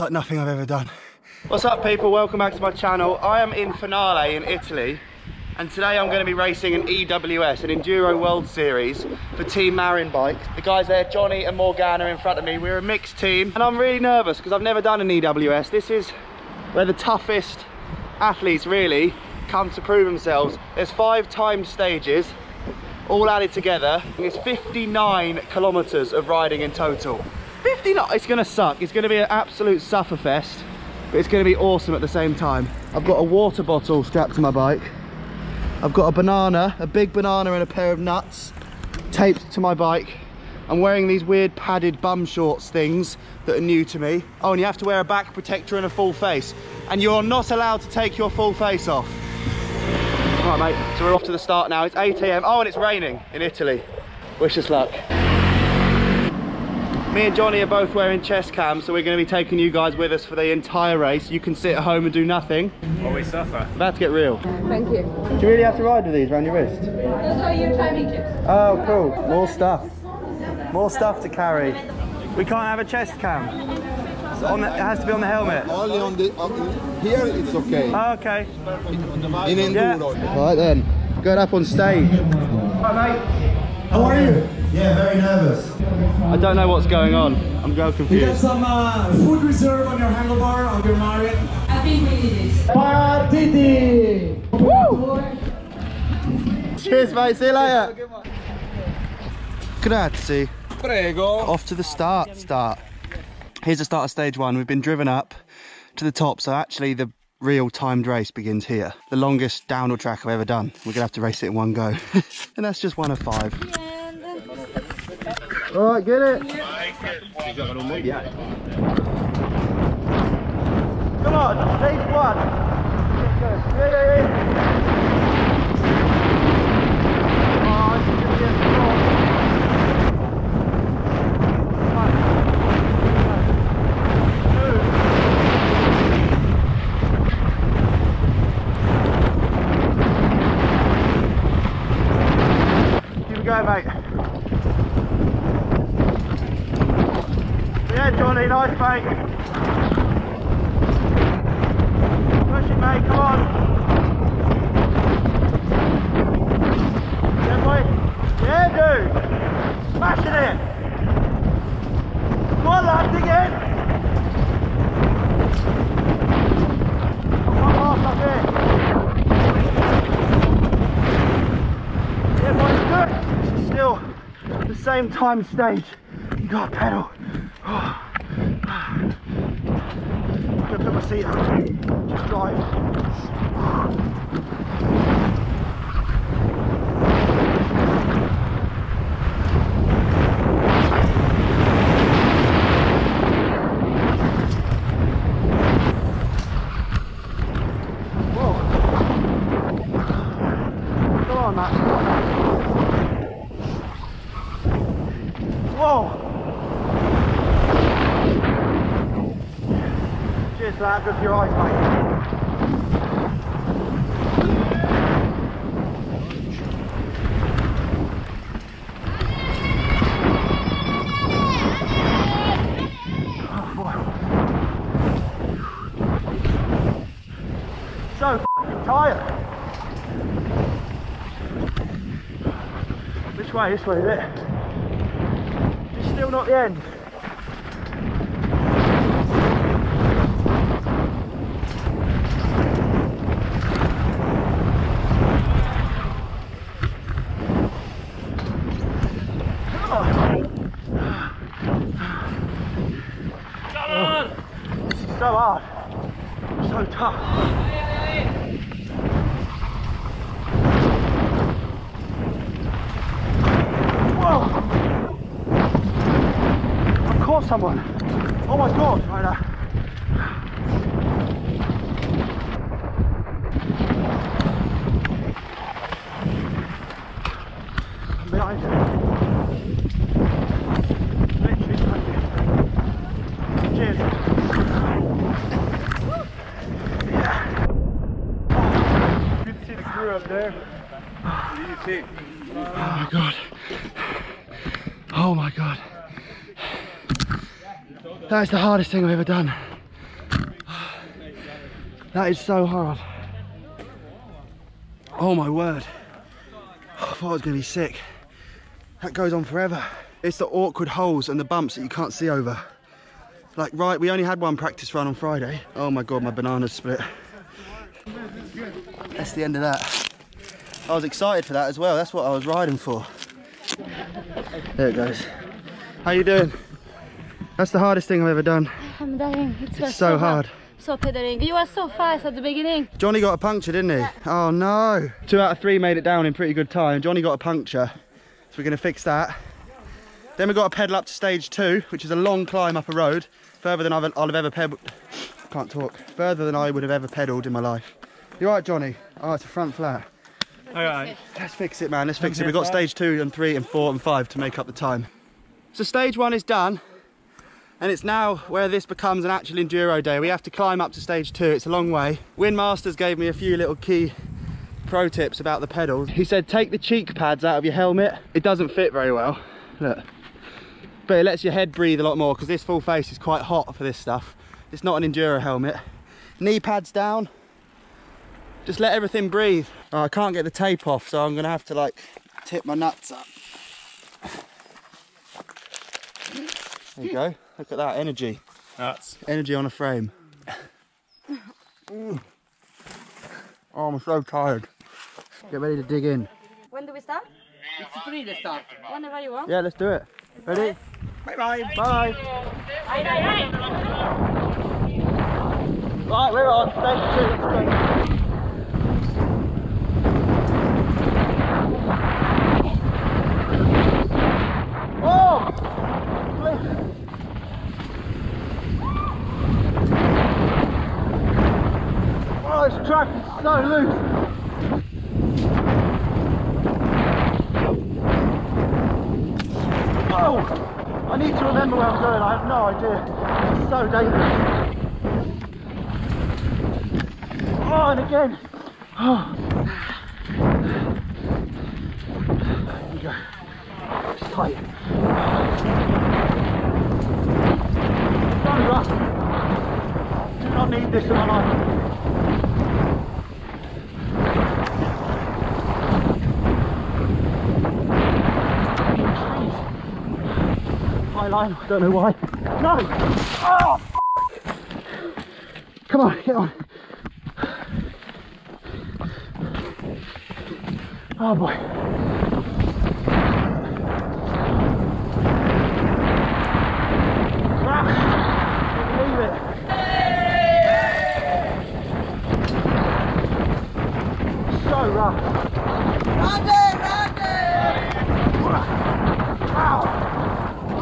Like nothing I've ever done. What's up people, welcome back to my channel. I am in Finale in Italy and today I'm going to be racing an EWS, an Enduro World Series for Team Marin Bike. The guys there, Johnny and Morgane in front of me, we're a mixed team and I'm really nervous because I've never done an EWS. This is where the toughest athletes really come to prove themselves. There's five time stages all added together. It's 59 kilometers of riding in total. 59, it's gonna suck. It's gonna be an absolute sufferfest, but it's gonna be awesome at the same time. I've got a water bottle strapped to my bike. I've got a banana, a big banana and a pair of nuts taped to my bike. I'm wearing these weird padded bum shorts things that are new to me. Oh, and you have to wear a back protector and a full face. And you're not allowed to take your full face off. All right, mate, so we're off to the start now. It's 8 a.m. Oh, and it's raining in Italy. Wish us luck. Me and Johnny are both wearing chest cams, so we're going to be taking you guys with us for the entire race. You can sit at home and do nothing. We suffer. About to get real. Thank you. Do you really have to ride with these around your wrist? Those are your timing chips. Oh, cool. More stuff. More stuff to carry. We can't have a chest cam. On the, it has to be on the helmet. Only on the on, here it's okay. Oh, okay. In Yeah. Right then. Going up on stage. Hi, mate. How are you? Yeah, very nervous. I don't know what's going on. I'm going We got confused. some uh, food reserve on your handlebar on your Marin. I think we need this. Partiti! Cheers, mate. See you later. Grazie. Prego. Off to the start. Start. Here's the start of stage one. We've been driven up to the top, so actually the real timed race begins here. The longest downhill track I've ever done. We're gonna have to race it in one go, and that's just one of five. All right, get it. Come on, stage one. Oh, this is gonna be a strong. Keep it going, mate. Yeah, Johnny, nice, mate. Push it, mate, come on. Yeah, boy. Yeah, dude. Smashing it. Come on, lad, dig in. Come on, up here. Yeah, boys, good. This is still the same time stage. You got to pedal. I'm gonna put my seat up. Just drive. Whoa. Come on, Matt. Whoa. Cheers, lad. Good your eyes, mate. So tired. Which way? This way, is it? It's still not the end. This is so hard. So tough. Whoa! I've caught someone. Oh my god, right behind you. Literally behind you. Cheers. Yeah. Good to see the crew up there. You Oh my god. Oh my god. That is the hardest thing I've ever done. That is so hard. Oh my word. I thought I was gonna be sick. That goes on forever. It's the awkward holes and the bumps that you can't see over. Like, right, we only had one practice run on Friday. Oh my God, my banana's split. That's the end of that. I was excited for that as well. That's what I was riding for. There it goes. How you doing? That's the hardest thing I've ever done. I'm dying. It was It's so hard. So pedaling. You were so fast at the beginning. Johnny got a puncture, didn't he? Oh no. Two out of three made it down in pretty good time. Johnny got a puncture. So we're gonna fix that. Then we've got to pedal up to stage two, which is a long climb up a road, further than I've, I'll have ever pedaled. Can't talk. Further than I would have ever pedaled in my life. You all right, Johnny? Oh, it's a front flat. Alright. Let's fix it, man. Let's fix it. We've got stage two and three and four and five to make up the time. So stage one is done. And it's now where this becomes an actual enduro day. We have to climb up to stage two. It's a long way. windmasters gave me a few little key pro tips about the pedals. He said take the cheek pads out of your helmet. It doesn't fit very well. Look. But it lets your head breathe a lot more because this full face is quite hot for this stuff. It's not an enduro helmet. Knee pads down. Just let everything breathe. Oh, I can't get the tape off, so I'm gonna have to like tip my nuts up. There you go. Look at that energy. That's Energy on a frame. Oh, I'm so tired. Get ready to dig in. When do we start? It's free to start. Whenever you want. Yeah, let's do it. Ready? Bye bye. Bye. Right, we're on stage two. Let's go. Oh! Oh, this track is so loose. Oh! I need to remember where I'm going. I have no idea. It's so dangerous. Oh, and again. Oh. There you go. It's tight. So. Do not need this in my life. Line, I don't know why. No! Oh! Come on, get on. Oh boy. Ah, Leave it.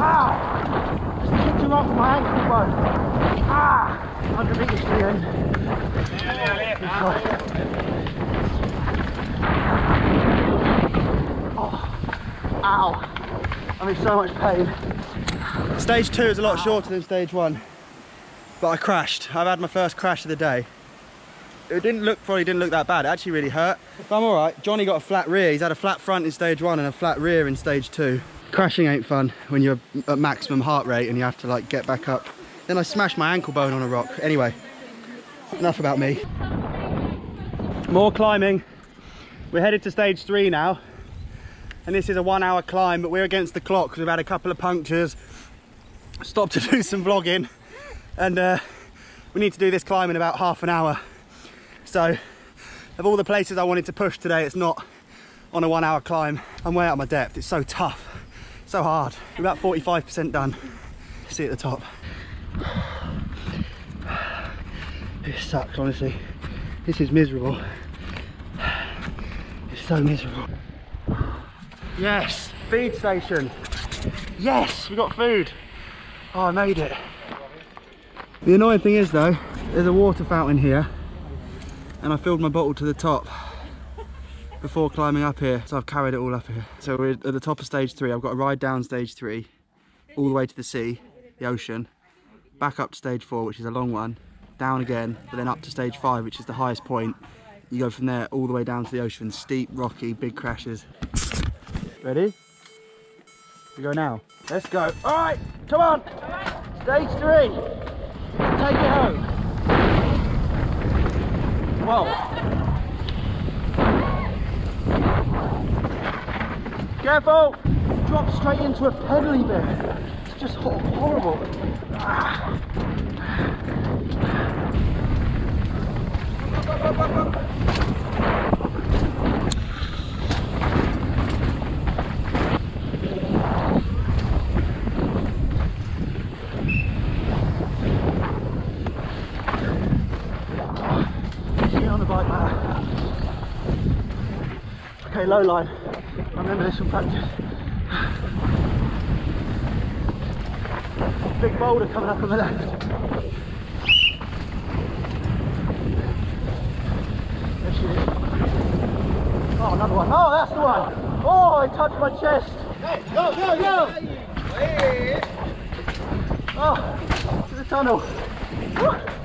Ow! Just kicked him off my ankle bone. Ah! 100 metres to the end. It's like- Oh. Ow! I'm in so much pain. Stage two is a lot shorter than stage one, but I crashed. I've had my first crash of the day. It didn't look, probably didn't look that bad. It actually really hurt, but I'm all right. Johnny got a flat rear. He's had a flat front in stage one and a flat rear in stage two. Crashing ain't fun when you're at maximum heart rate and you have to like get back up. Then I smashed my ankle bone on a rock. Anyway, enough about me. More climbing. We're headed to stage three now. And this is a one hour climb, but we're against the clock because we've had a couple of punctures. Stopped to do some vlogging. And uh, we need to do this climb in about half an hour. So, of all the places I wanted to push today, it's not on a one hour climb. I'm way out of my depth. It's so tough, so hard. We're about 45% done. See at the top. This sucks, honestly. This is miserable. It's so miserable. Yes, feed station. Yes, we got food. Oh, I made it. The annoying thing is though, there's a water fountain here and I filled my bottle to the top before climbing up here. So I've carried it all up here. So we're at the top of stage three. I've got to ride down stage three, all the way to the sea, the ocean, back up to stage four, which is a long one, down again, but then up to stage five, which is the highest point. You go from there all the way down to the ocean, steep, rocky, big crashes. Ready? We go now. Let's go. All right, come on. Stage three. Take it home. Whoa. Careful! Drop straight into a pedally bit. It's just hor- horrible. Get on the bike, man. Okay, low line. I remember this from practice. Big boulder coming up on the left. There she is. Oh, another one. Oh, that's the one. Oh, I touched my chest. Hey, go, go, go. Oh, to the tunnel. Woo.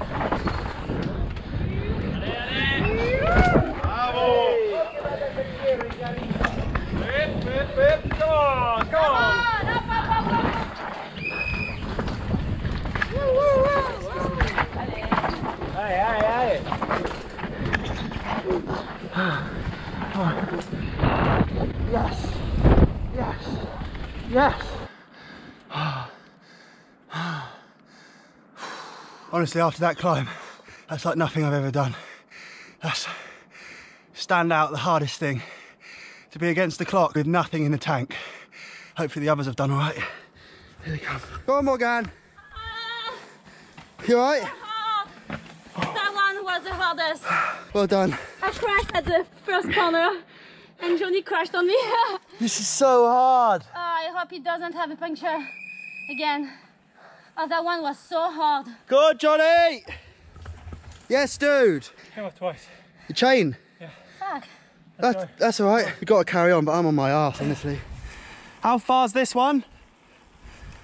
Yes. Yes. Yes. Honestly, after that climb, that's like nothing I've ever done. That's stand out the hardest thing. To be against the clock with nothing in the tank. Hopefully the others have done all right. Here they come. Go on, Morgane. You all right? That one was the hardest. Well done. I crashed at the first corner and Johnny crashed on me. This is so hard. Ah, I hope he doesn't have a puncture again. Oh, that one was so hard. Good, Johnny. Yes, dude. Came off twice. The chain. Fuck. That's, that's all right. We've got to carry on, but I'm on my arse, honestly. How far's this one?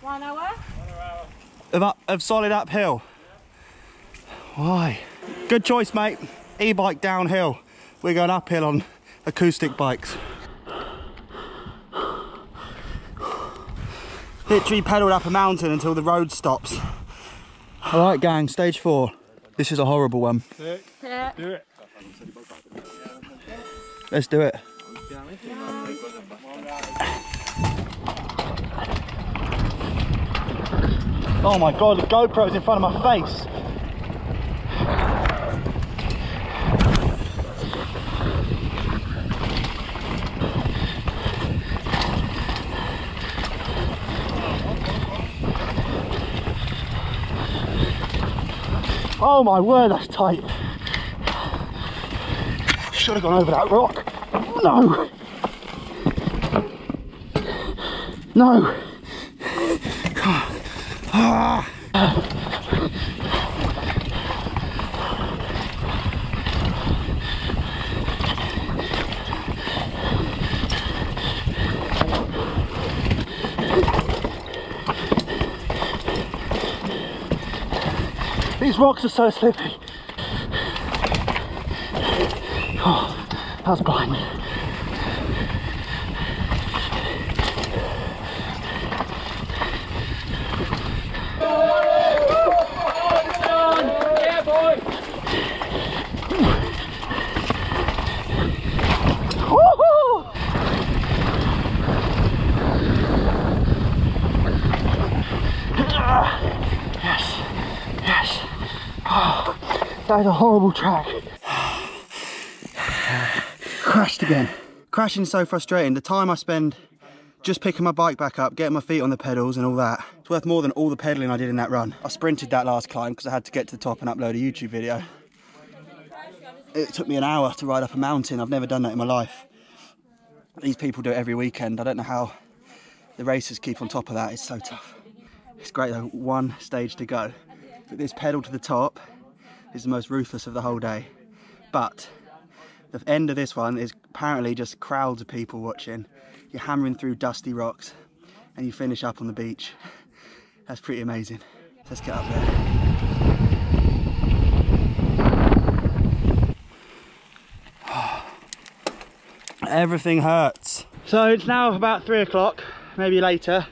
One hour? Of, up, of solid uphill. Why? Good choice, mate. E-bike downhill. We're going uphill on acoustic bikes. Literally pedalled up a mountain until the road stops. All right, gang, stage four. This is a horrible one. Yeah. Do it. Let's do it. Oh my god, the GoPro's in front of my face. Oh my word, that's tight. Should have gone over that rock. No. No. These rocks are so slippy. That was blind. Yes, yes. Oh, that is a horrible track. Crashed again. Crashing's so frustrating. The time I spend just picking my bike back up, getting my feet on the pedals and all that, it's worth more than all the pedaling I did in that run. I sprinted that last climb because I had to get to the top and upload a YouTube video. It took me an hour to ride up a mountain. I've never done that in my life. These people do it every weekend. I don't know how the racers keep on top of that. It's so tough. It's great though, one stage to go. But this pedal to the top is the most ruthless of the whole day. But the end of this one is apparently just crowds of people watching. You're hammering through dusty rocks and you finish up on the beach. That's pretty amazing. Let's get up there. Everything hurts. So it's now about three o'clock, maybe later.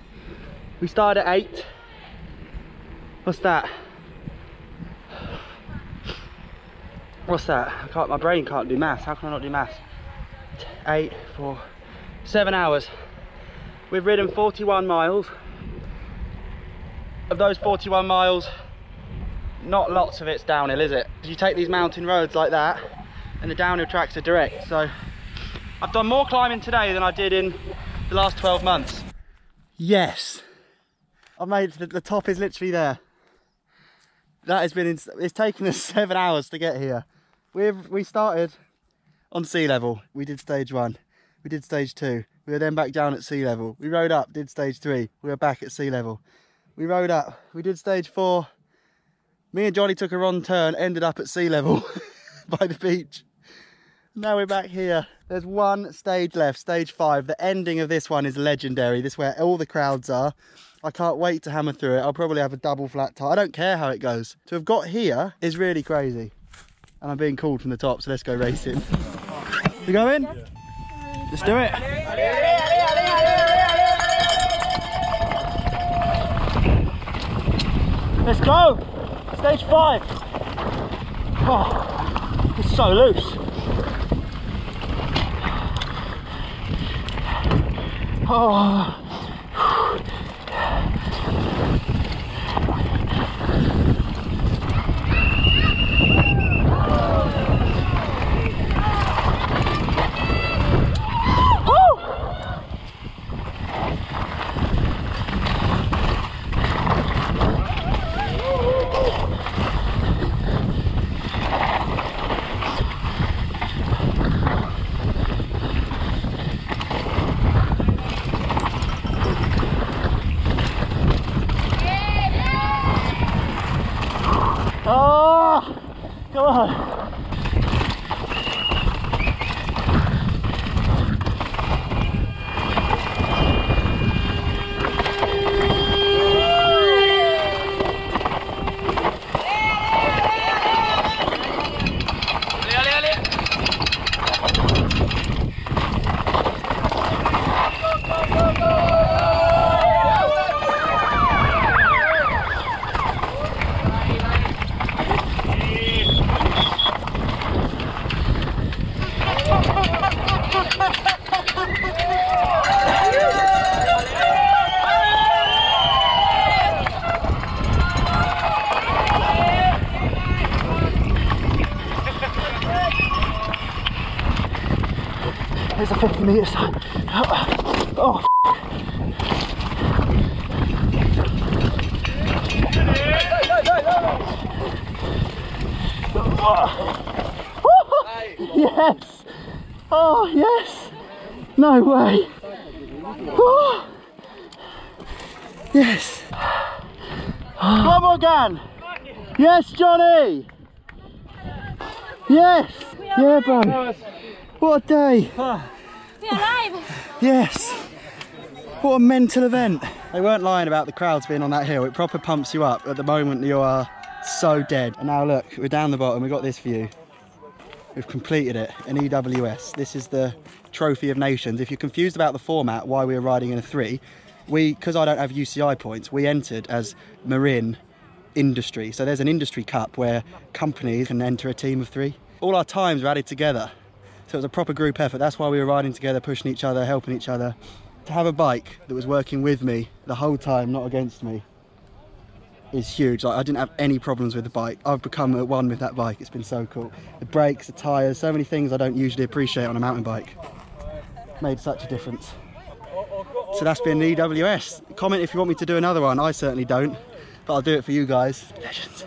We started at eight. What's that? What's that? I can't, my brain can't do maths. How can I not do maths? Eight, four, seven hours. We've ridden 41 miles. Of those 41 miles, not lots of it's downhill, is it? You take these mountain roads like that, and the downhill tracks are direct. So I've done more climbing today than I did in the last 12 months. Yes. I've made, the, the top is literally there. That has been, it's taken us seven hours to get here. We've, we started on sea level. We did stage one. We did stage two. We were then back down at sea level. We rode up, did stage three. We were back at sea level. We rode up. We did stage four. Me and Johnny took a wrong turn, ended up at sea level by the beach. Now we're back here. There's one stage left, stage five. The ending of this one is legendary. This is where all the crowds are. I can't wait to hammer through it. I'll probably have a double flat tire. I don't care how it goes. To have got here is really crazy. And I'm being called from the top, so let's go racing. You going? Let's do it. Let's go. Stage five. Oh, it's so loose. Oh, come on. There's a 50 metre sign. Oh, yes! Oh, yes! No way! Oh. Yes! Come on, Gan! Yes, Johnny! Yes! Yeah, bro! What a day! We're alive. Yes! What a mental event! They weren't lying about the crowds being on that hill. It proper pumps you up. At the moment, you are so dead. And now look, we're down the bottom. We've got this view. We've completed it, an EWS. This is the Trophy of Nations. If you're confused about the format, why we were riding in a three, we, because I don't have UCI points, we entered as Marin Industry. So there's an industry cup where companies can enter a team of three. All our times were added together. So it was a proper group effort. That's why we were riding together, pushing each other, helping each other. To have a bike that was working with me the whole time, not against me, is huge. Like I didn't have any problems with the bike. I've become at one with that bike. It's been so cool. The brakes, the tyres, so many things I don't usually appreciate on a mountain bike. Made such a difference. So that's been the EWS. Comment if you want me to do another one. I certainly don't, but I'll do it for you guys. Legends.